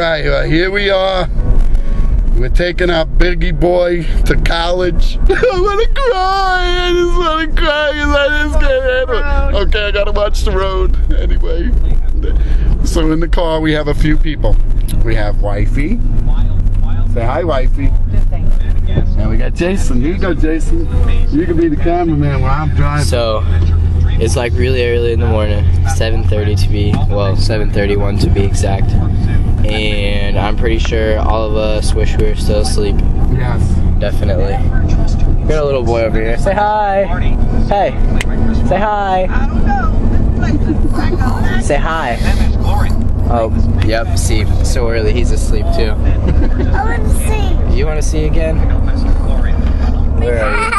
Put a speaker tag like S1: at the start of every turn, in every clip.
S1: All right, uh, here we are. We're taking our biggie boy to college. I want to cry. I just want to cry because I just can't handle it. Okay, I gotta watch the road anyway. So in the car we have a few people. We have wifey. Say hi, wifey. And we got Jason. Here you go, Jason. You can be the cameraman while I'm driving.
S2: So it's like really early in the morning, 7:30 to be well, 7:31 to be exact. And I'm pretty sure all of us wish we were still asleep.
S1: yes.
S2: Definitely. Got a little boy over here. Say hi. Hey. Say hi. I don't know. Say hi. Oh, yep. See, so early. He's asleep too.
S3: I want to see.
S2: You want to see again? Where are you?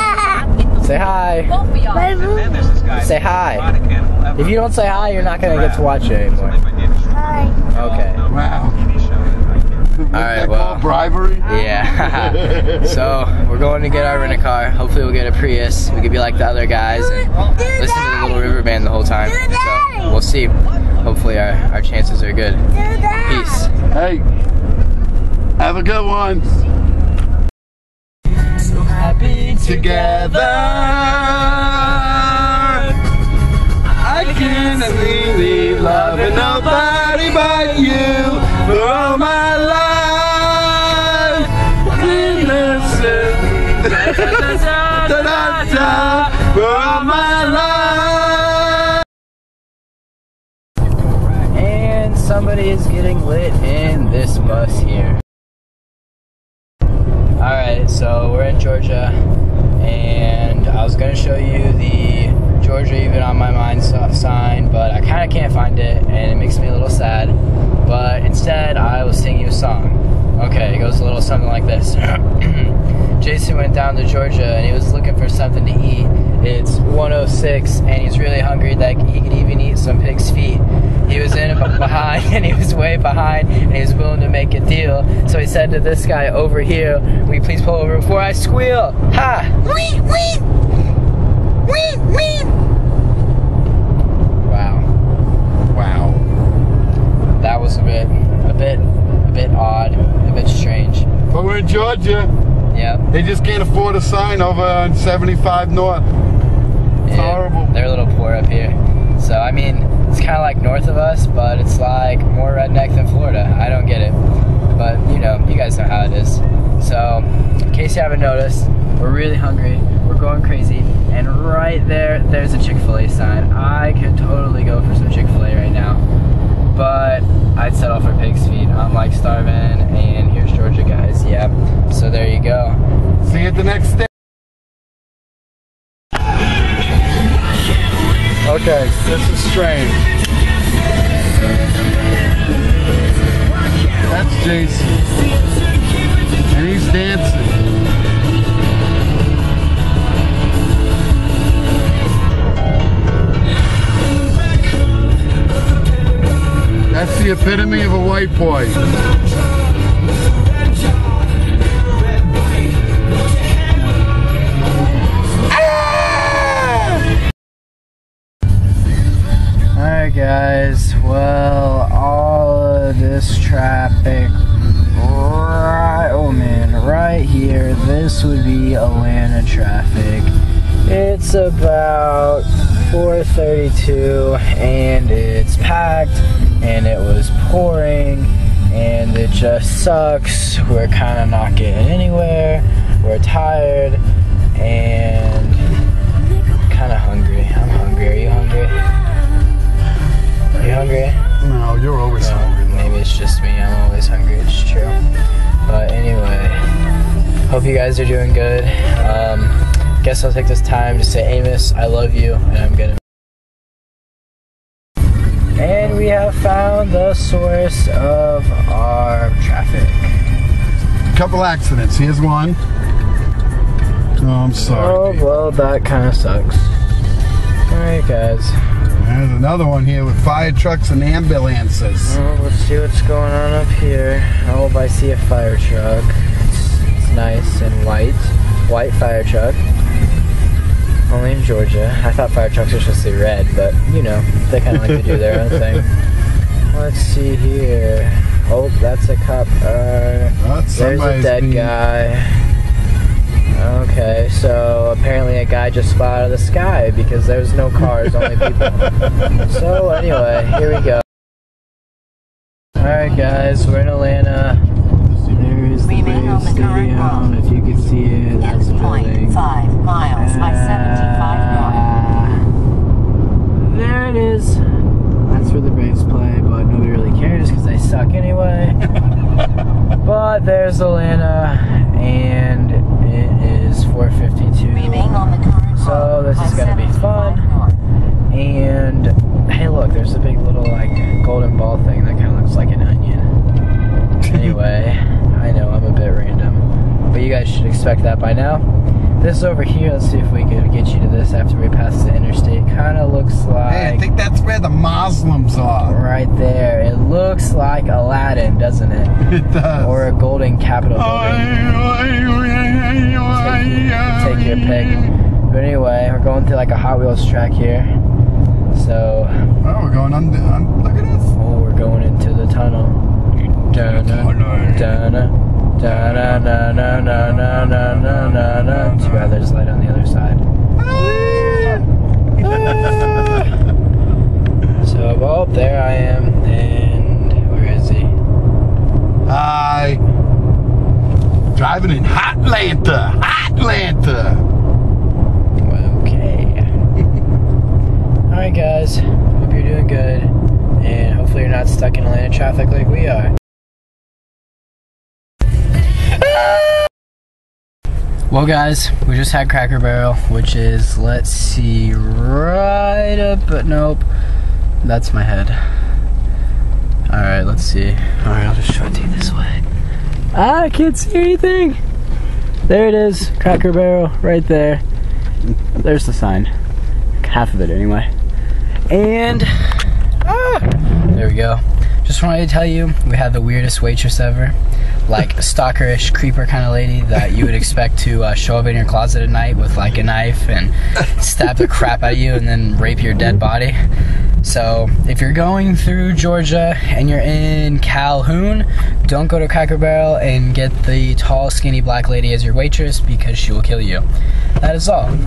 S2: Say hi. Say hi. If you don't say hi, you're not gonna get to watch it anymore.
S3: Hi.
S2: Okay.
S1: Wow. All
S2: right, well.
S1: bribery.
S2: Yeah. so we're going to get our rent a car. Hopefully we'll get a Prius. We could be like the other guys and listen to the Little River Band the whole time. So we'll see. Hopefully our, our chances are good. Peace.
S1: Hey, have a good one.
S2: Happy
S1: Together, I can't leave loving nobody but you for all my
S2: And somebody is getting lit in this bus here. Alright, so we're in Georgia, and I was gonna show you the Georgia Even on My Mind sign, but I kinda can't find it, and it makes me a little sad. But instead, I will sing you a song. Okay, it goes a little something like this. Jason went down to Georgia and he was looking for something to eat. It's 106 and he's really hungry that he could even eat some pig's feet. He was in behind and he was way behind and he was willing to make a deal. So he said to this guy over here, Will you please pull over before I squeal? Ha! Wee wee! Wee wee! Wow.
S1: Wow.
S2: That was a bit a bit bit odd, a bit strange.
S1: But we're in Georgia.
S2: Yeah.
S1: They just can't afford a sign over on 75 North. It's
S2: Yeah,
S1: horrible.
S2: They're a little poor up here. So I mean, it's kind of like north of us, but it's like more redneck than Florida. I don't get it, but you know, you guys know how it is. So, in case you haven't noticed, we're really hungry. We're going crazy, and right there, there's a Chick-fil-A sign. I could totally go for some Chick-fil-A right now, but I'd settle for pig's feet. I'm like starving, and here's Georgia, guys. Yep. So there you go.
S1: See you at the next station. Okay, this is strange. That's Jason. And he's dancing. That's the epitome of a white boy. Ah!
S2: Alright guys, well all of this traffic right oh man, right here, this would be Atlanta traffic. It's about 432 and it's packed and it was pouring and it just sucks. We're kinda not getting anywhere. We're tired and kinda hungry. I'm hungry. Are you hungry? Are you hungry?
S1: No, you're always
S2: No,
S1: hungry.
S2: maybe it's just me. I'm always hungry. It's true. But anyway, hope you guys are doing good. Um, guess I'll take this time to say, Amos, I love you, and I'm gonna. Found the source of our traffic.
S1: A couple accidents. Here's one. Oh, I'm sorry.
S2: Oh, well, that kind of sucks. Alright, guys.
S1: There's another one here with fire trucks and ambulances.
S2: Well, let's see what's going on up here. Oh, I see a fire truck. It's, it's nice and white. White fire truck. Only in Georgia. I thought fire trucks were supposed to be red, but you know, they kind of like to do their own thing. let's see here. Oh, that's a cop. Uh,
S1: That's
S2: there's a dead
S1: being-
S2: guy. Okay, so apparently a guy just fell out of the sky because there's no cars, only people. So anyway, here we go. Alright guys, we're in Atlanta. There is the
S4: Remain on
S2: Braves
S4: the current
S2: Stadium. If you can see it, that's the building.
S4: 0.5 miles by 75 north.
S2: Uh, There it is. That's where the Braves play, but nobody really cares because they suck anyway. but there's Atlanta, and it is 4:52.
S4: Remain on the current
S2: So
S4: road
S2: this
S4: by
S2: is gonna be
S4: 75
S2: fun.
S4: north.
S2: And hey, look, there's a big little like golden ball thing that kind of looks like an onion. anyway, I know I'm a bit random, but you guys should expect that by now. This is over here. Let's see if we can get you to this after we pass the interstate. Kind of looks like
S1: Hey, I think that's where the Muslims are.
S2: right there. It looks like Aladdin, doesn't it?
S1: It does.
S2: Or a golden Capitol building. Take, take your pick. But anyway, we're going through like a Hot Wheels track here. So
S1: Oh, we're going on. on look at us.
S2: Oh, we're going into the tunnel. Dun, dun, dun, dun, dun, dun, dun, dun, dun, dun, dun. Too bad there's light on the other side. Ah! So, well, there I am, and where is he?
S1: Hi. Driving in Hotlanta. Hotlanta.
S2: Okay. Alright, guys. Hope you're doing good, and hopefully you're not stuck in Atlanta traffic like we are. Well, guys, we just had Cracker Barrel, which is, let's see, right up, but nope, that's my head. Alright, let's see. Alright, I'll just show it to you this way. Ah, I can't see anything. There it is, Cracker Barrel, right there. There's the sign. Half of it, anyway. And, ah, there we go. Just wanted to tell you, we had the weirdest waitress ever. Like stalkerish creeper kind of lady that you would expect to uh, show up in your closet at night with like a knife and stab the crap out of you and then rape your dead body. So if you're going through Georgia and you're in Calhoun, don't go to Cracker Barrel and get the tall, skinny black lady as your waitress because she will kill you. That is all.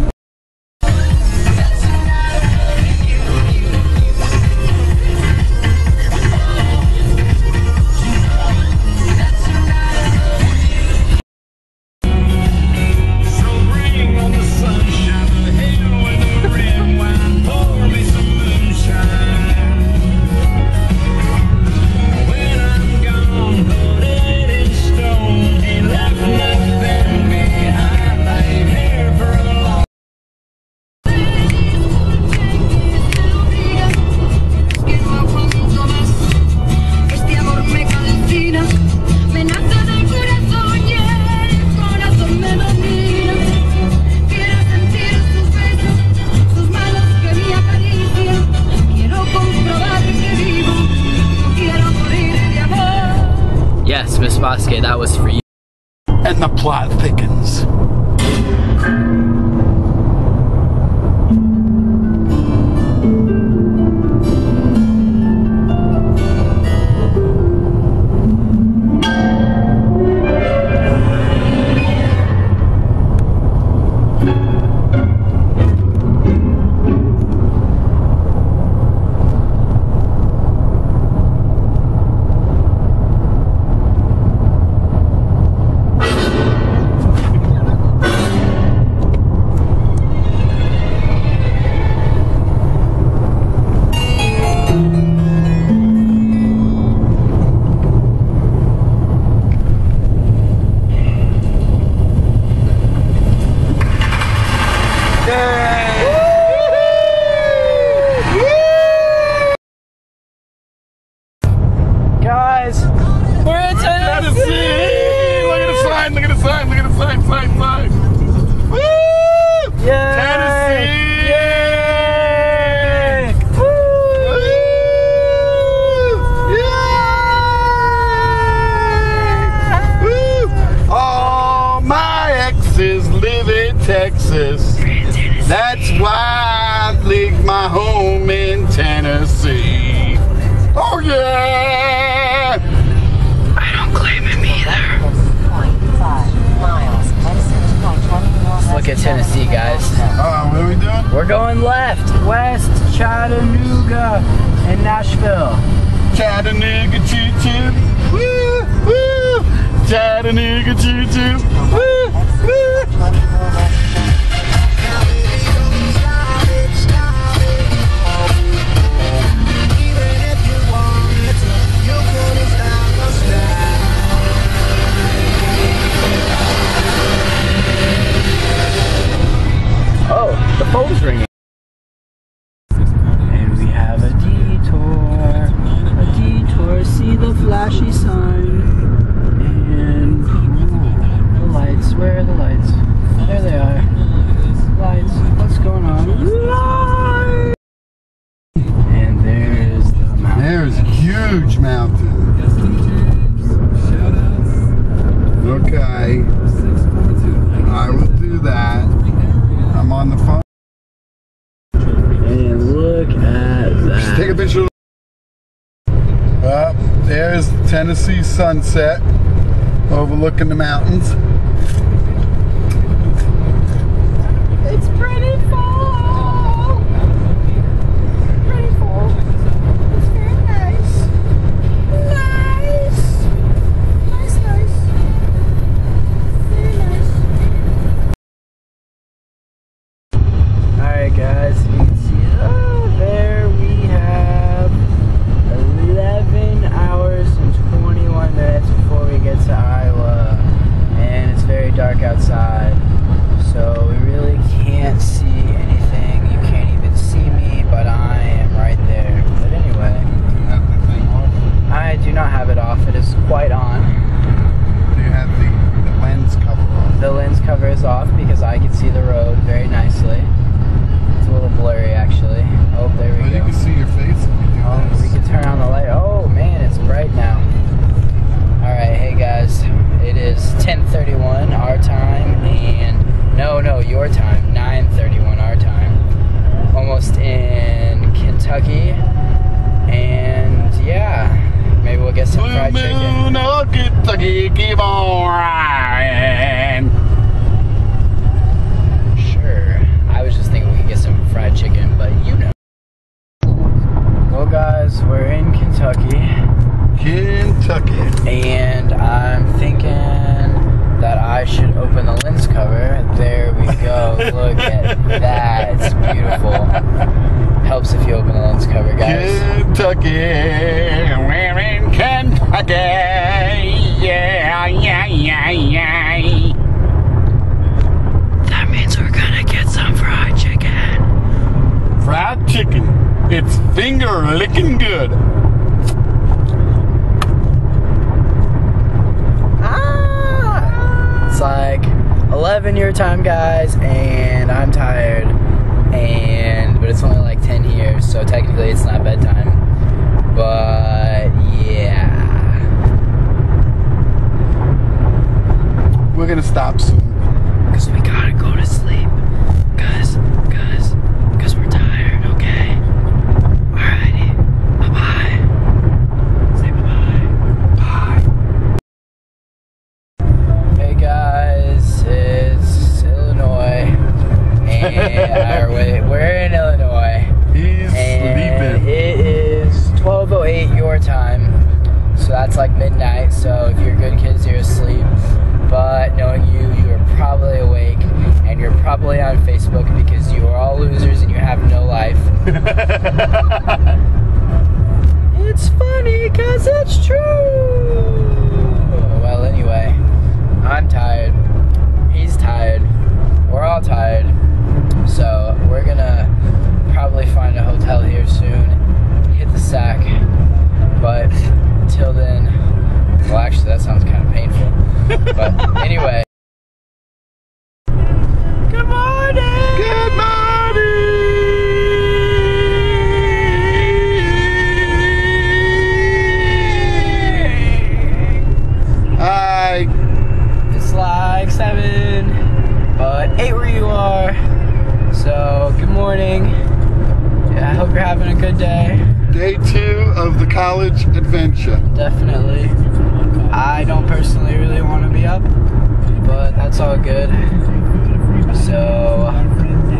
S2: Bosque, that was for you.
S1: And the plot thickens.
S2: Tennessee,
S1: guys. Uh, what are we doing? We're going left, west, Chattanooga, and
S2: Nashville.
S1: Chattanooga choo choo, woo woo. Chattanooga choo choo, woo woo.
S2: Phone's ringing. And we have a detour. A detour. See the flashy sign. And ooh, the lights. Where are the lights? There they are. Lights. What's going on? Lights. And there's the mountain.
S1: There's a huge mountain. There's Tennessee sunset overlooking the mountains.
S5: It's pretty fall. Pretty fall. It's very nice. Nice. Nice, nice. Very nice.
S2: Alright guys, you can see oh, there we have 11 hours and 21 minutes before we get to Iowa and it's very dark outside so we really can't see anything. You can't even see me but I am right there. But anyway, I do not have it off. It is quite on.
S1: You have the, the lens cover on.
S2: The lens cover is off because I can see the road very nicely. It's a little blurry actually. Oh, there we
S1: But you
S2: go.
S1: can see your face if you do
S2: Oh,
S1: this.
S2: we can turn on the light. Oh man, it's bright now. All right, hey guys, it is 10:31 our time, and no, no, your time, 9:31 our time. Almost in Kentucky, and yeah, maybe we'll get some
S1: Blue
S2: fried chicken.
S1: moon of Kentucky, keep on riding.
S2: Sure. I was just thinking we could get some fried chicken, but you know. Well, guys, we're in Kentucky.
S1: Kentucky.
S2: and I'm thinking that I should open the lens cover. There we go. Look at that. It's beautiful. Helps if you open the lens cover, guys.
S1: Kentucky, we're in Kentucky. Yeah, yeah, yeah, yeah.
S2: That means we're gonna get some fried chicken.
S1: Fried chicken. It's finger licking good.
S2: Ah! It's like 11 your time, guys, and I'm tired. And but it's only like 10 here, so technically it's not bedtime. But yeah.
S1: We're gonna stop soon.
S2: Cause we gotta go to sleep. Cause, cause, cause we're tired, okay? Alrighty. Bye bye. Say bye bye. Hey guys, it's Illinois. And or wait, we're That's like midnight. So if you're good kids, you're asleep. But knowing you, you are probably awake. And you're probably on Facebook because you are all losers and you have no life. It's funny because it's true. Well, anyway, I'm tired. He's tired. We're all tired. So we're gonna probably find a hotel here soon. Hit the sack. But until then, well, actually, that sounds kind of painful. But anyway. Good morning.
S1: Good morning. Hi.
S2: It's like seven, but eight where you are. So good morning. Yeah, I hope you're having a good day.
S1: Day two of the college adventure.
S2: Definitely. I don't personally really want to be up, but that's all good. So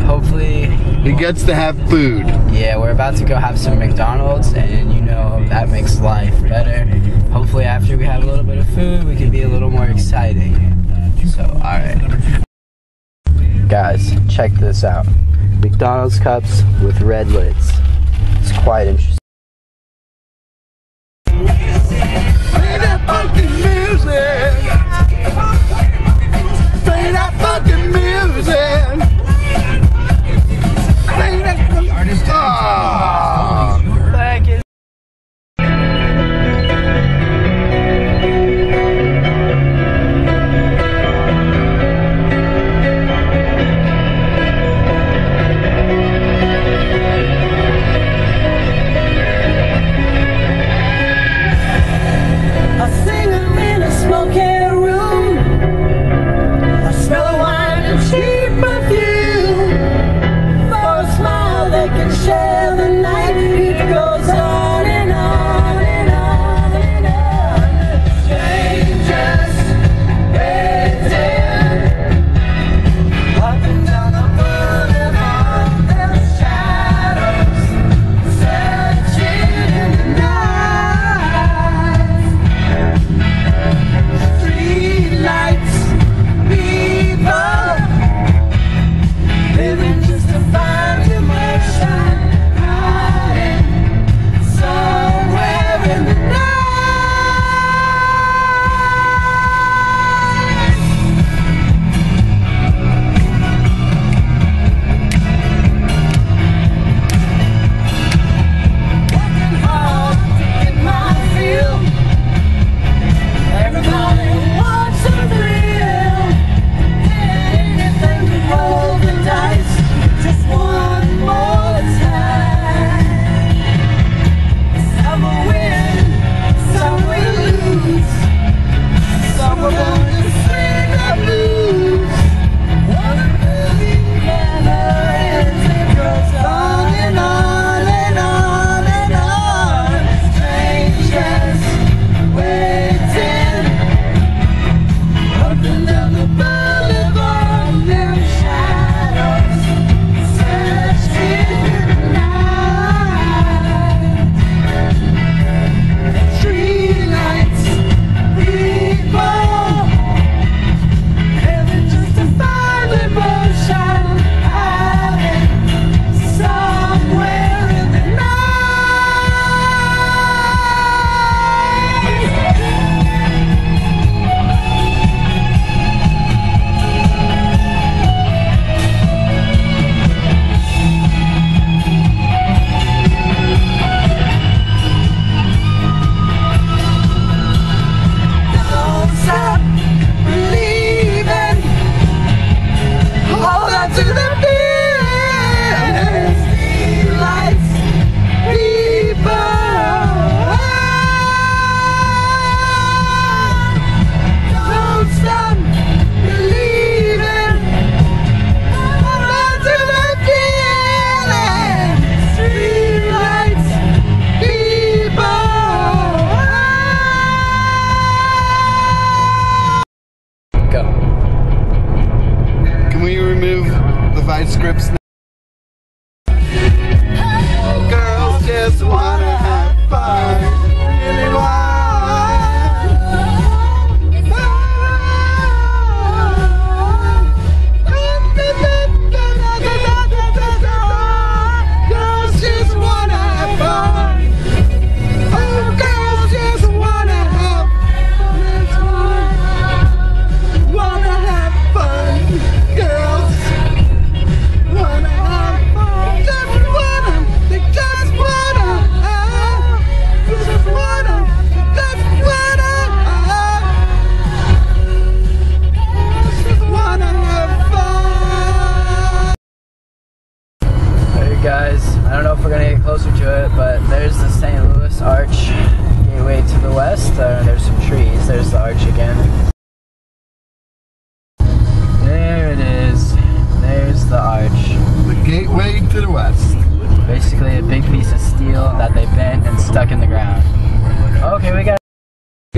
S2: hopefully
S1: he gets to have food.
S2: Yeah, we're about to go have some McDonald's, and you know that makes life better. Hopefully, after we have a little bit of food, we can be a little more exciting. So, all right, guys, check this out: McDonald's cups with red lids. It's quite interesting.
S1: Play that funky music.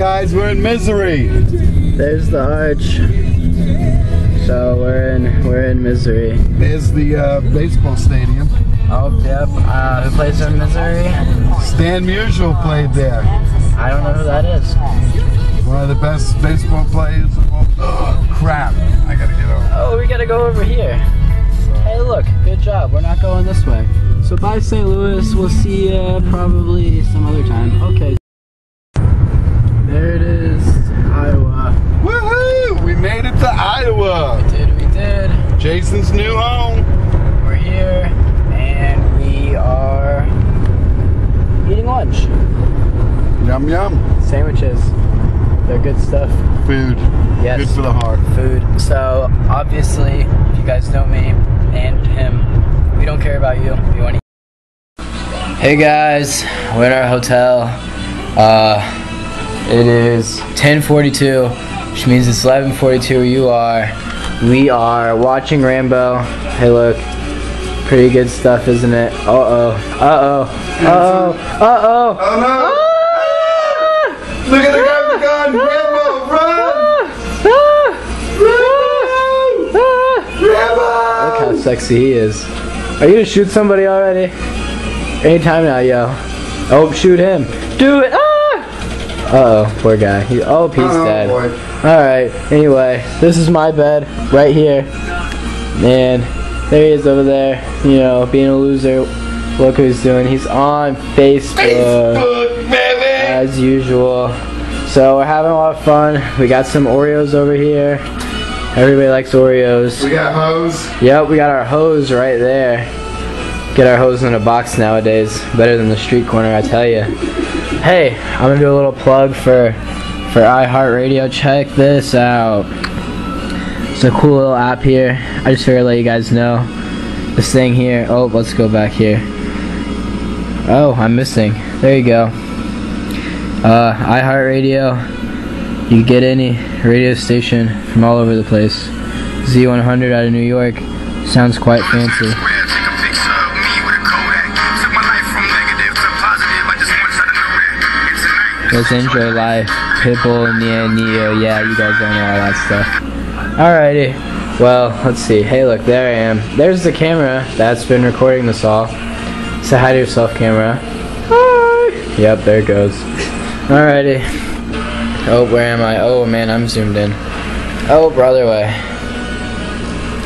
S2: guys, we're in
S1: misery.
S2: There's the arch. So we're in we're in misery.
S1: There's the uh, baseball stadium.
S2: Oh yep. Uh, who plays in misery?
S1: Stan Musial played there.
S2: I don't know who that is.
S1: One of the best baseball players. Oh, crap! I gotta get over.
S2: Oh, we gotta go over here. Hey, look! Good job. We're not going this way. So bye, St. Louis. We'll see you probably some other time. Okay.
S1: To Iowa.
S2: Did we did?
S1: Jason's new home.
S2: We're here, and we are eating lunch.
S1: Yum yum.
S2: Sandwiches. They're good stuff.
S1: Food.
S2: Yes.
S1: Good for the heart.
S2: food. So obviously, if you guys know me and him, we don't care about you. We want to. Hey guys, we're at our hotel. Uh, it is 10:42, which means it's 11:42 where you are. We are watching Rambo. Hey, look, pretty good stuff, isn't it? Uh oh. Uh oh. Uh oh. Uh oh.
S1: Oh no! Look at the guy with the gun! Rambo, run! Rambo!
S2: Look how sexy he is. Are you gonna shoot somebody already? Anytime now, yo. Oh, shoot him. Do it! Uh oh, poor guy. He, oh, he's
S1: Oh,
S2: dead.
S1: boy.
S2: Alright, anyway, this is my bed right here. And there he is over there, you know, being a loser. Look who he's doing. He's on Facebook
S1: Facebook, baby!
S2: as usual. So we're having a lot of fun. We got some Oreos over here. Everybody likes Oreos.
S1: We got hose.
S2: Yep, we got our hose right there. Get our hose in a box nowadays. Better than the street corner, I tell you. Hey, I'm gonna do a little plug for for iHeartRadio. Check this out. It's a cool little app here. I just figured I'd let you guys know. This thing here. Oh, let's go back here. Oh, I'm missing. There you go. Uh, iHeartRadio. You get any radio station from all over the place. Z100 out of New York. Sounds quite fancy. Let's enjoy life. Pitbull, Nia, Ne-Yo, yeah, you guys don't know all that stuff. Alrighty. Well, let's see. Hey, look, there I am. There's the camera that's been recording this all. Say hi to yourself, camera. Hi. Yep, there it goes. Alrighty. Oh, where am I? Oh, man, I'm zoomed in. Oh, other way.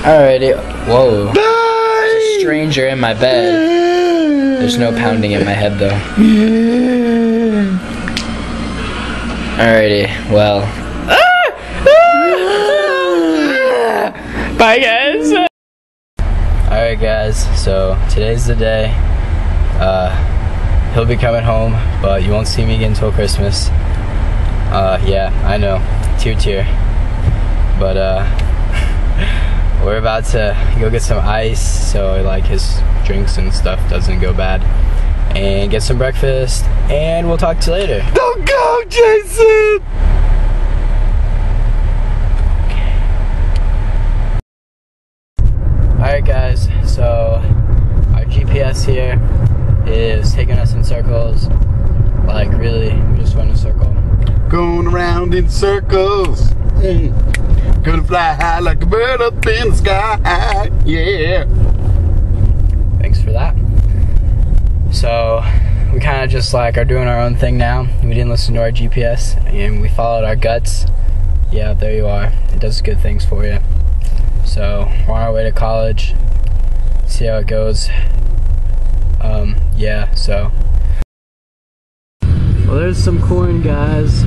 S2: Alrighty. Whoa.
S1: Die!
S2: Stranger in my bed. There's no pounding in my head, though. Alrighty, well. Bye, guys. Alright, guys, so today's the day. Uh, he'll be coming home, but you won't see me again until Christmas. Uh, yeah, I know. Tear, tear. But, uh, we're about to go get some ice so, like, his drinks and stuff doesn't go bad. And get some breakfast, and we'll talk to you later.
S1: Don't go, Jason! Okay.
S2: Alright guys, so our GPS here is taking us in circles. Like really, we just went in a circle.
S1: Going around in circles. Mm. Gonna fly high like a bird up in the sky. Yeah.
S2: Thanks for that. So we kind of just like are doing our own thing now. We didn't listen to our GPS and we followed our guts. Yeah, there you are. It does good things for you. So we're on our way to college. See how it goes. Um, yeah, so. Well, there's some corn, guys.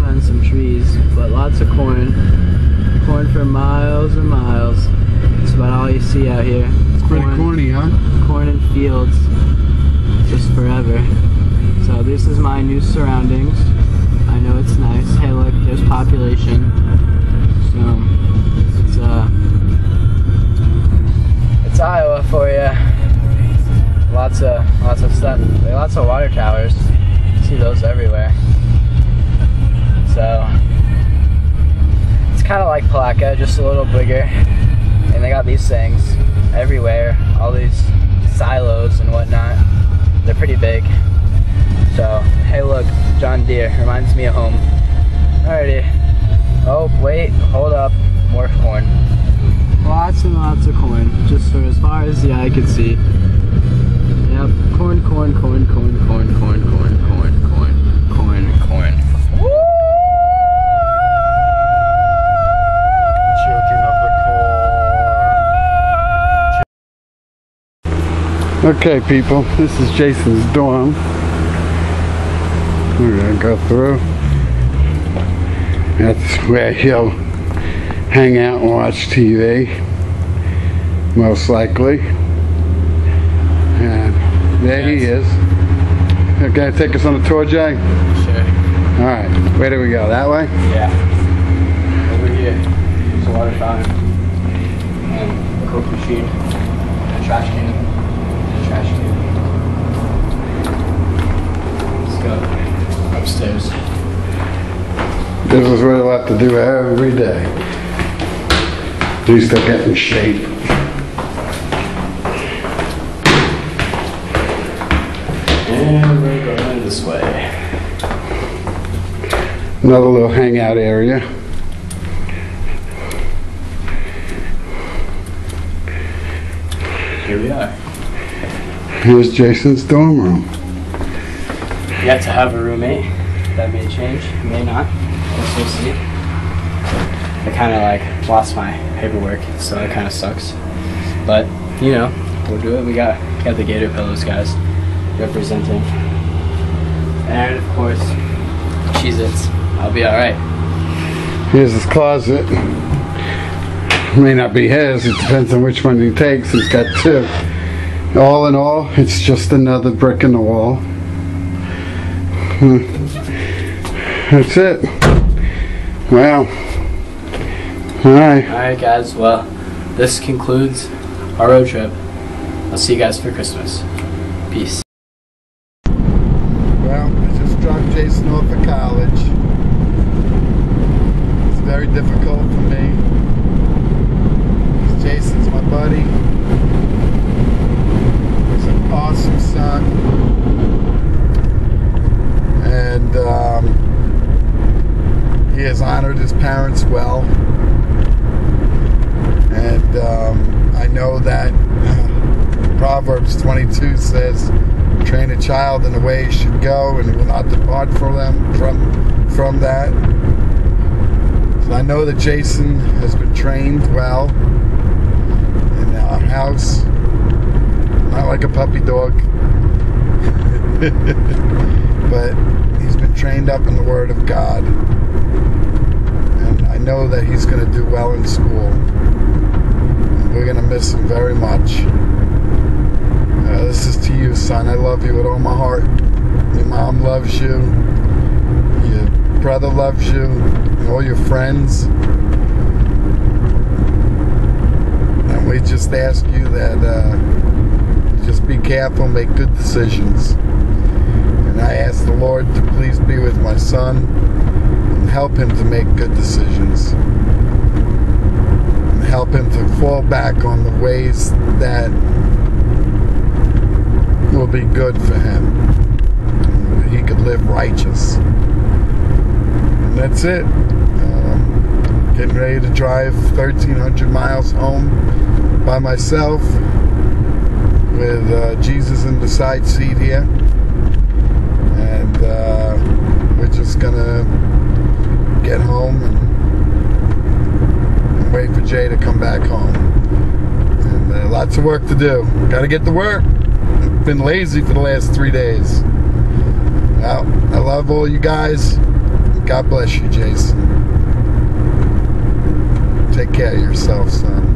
S2: Find some trees, but lots of corn. Corn for miles and miles. That's about all you see out here.
S1: Pretty corny, huh?
S2: corn and fields just forever. So this is my new surroundings. I know it's nice. Hey look, there's population. So it's uh it's Iowa for you. Lots of lots of stuff. Lots of water towers. See those everywhere. So it's kind of like Palatka, just a little bigger. And they got these things everywhere. All these silos and whatnot. They're pretty big. So, hey look, John Deere. Reminds me of home. Alrighty. Oh, wait, hold up. more corn. Lots and lots of corn, just for as far as the eye can see.
S1: Okay, people, this is Jason's dorm. We're gonna go through. That's where he'll hang out and watch TV, most likely. And there he is. Okay, take us on a tour, Jay?
S2: Sure.
S1: All right, where do we go? That way?
S2: Yeah. Over here, there's a water fountain, and a coke machine, and a trash can, and a trash can. Let's go upstairs.
S1: This is what he'll have to do every day. At least they'll get in shape.
S2: And we're going this way.
S1: Another little hangout area.
S2: Here we are.
S1: Here's Jason's dorm room.
S2: You Yet to have a roommate. That may change, may not. We'll see. I kind of like lost my paperwork, so that kind of sucks. But you know, we'll do it. We got got the Gator Pillows guys representing, and of course, Cheez-Its. I'll be all right.
S1: Here's his closet. May not be his, it depends on which one he takes. He's got two. All in all, it's just another brick in the wall. Hmm. That's it. Wow. Alright.
S2: All right, guys. Well, this concludes our road trip. I'll see you guys for Christmas. Peace.
S1: Well, I just dropped Jason off at college. It's very difficult for me. 'cause Jason's my buddy. He's an awesome son. And um, he has honored his parents well. And um, I know that uh, Proverbs 22 says, train a child in the way he should go and he will not depart from them from from that that jason has been trained well in our house not like a puppy dog but he's been trained up in the word of god and i know that he's going to do well in school and we're going to miss him very much uh, this is to you, son. I love you with all my heart. Your mom loves you. Your brother loves you. All your friends. And we just ask you that uh, just be careful, make good decisions. And I ask the Lord to please be with my son and help him to make good decisions. And help him to fall back on the ways that will be good for him. He could live righteous. And that's it. Um, getting ready to drive 1,300 miles home by myself with uh, Jesus in the side seat here. And uh, we're just to get home and, and wait for Jay to come back home. And uh, lots of work to do. Got to get to work been lazy for the last three days. Well, I love all you guys. God bless you, Jason. Take care of yourself, son.